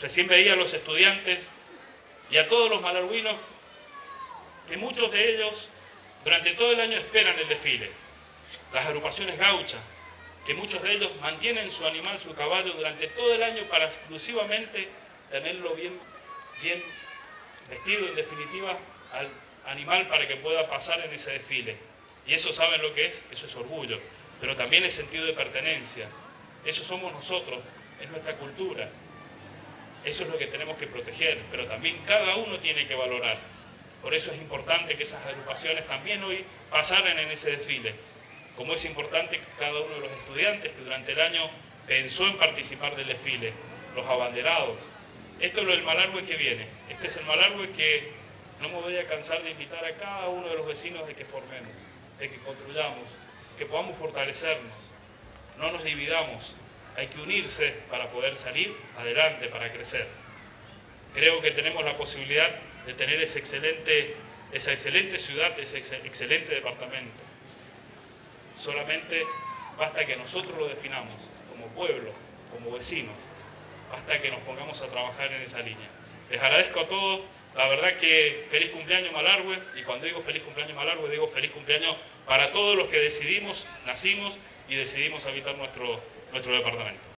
Recién veía a los estudiantes y a todos los malarguinos que muchos de ellos durante todo el año esperan el desfile. Las agrupaciones gauchas, que muchos de ellos mantienen su animal, su caballo durante todo el año para exclusivamente tenerlo bien, bien vestido, en definitiva, al animal para que pueda pasar en ese desfile. Y eso saben lo que es, eso es orgullo, pero también es sentido de pertenencia. Eso somos nosotros, es nuestra cultura. Eso es lo que tenemos que proteger, pero también cada uno tiene que valorar. Por eso es importante que esas agrupaciones también hoy pasaran en ese desfile. Como es importante que cada uno de los estudiantes que durante el año pensó en participar del desfile, los abanderados. Esto es lo del Malargüe que viene. Este es el Malargüe que no me voy a cansar de invitar a cada uno de los vecinos de que formemos, de que construyamos, que podamos fortalecernos, no nos dividamos, hay que unirse para poder salir adelante, para crecer. Creo que tenemos la posibilidad de tener ese excelente, esa excelente ciudad, ese excelente departamento. Solamente basta que nosotros lo definamos como pueblo, como vecinos, basta que nos pongamos a trabajar en esa línea. Les agradezco a todos, la verdad que feliz cumpleaños Malargüe, y cuando digo feliz cumpleaños Malargüe, digo feliz cumpleaños para todos los que decidimos, nacimos y decidimos habitar nuestro, nuestro departamento.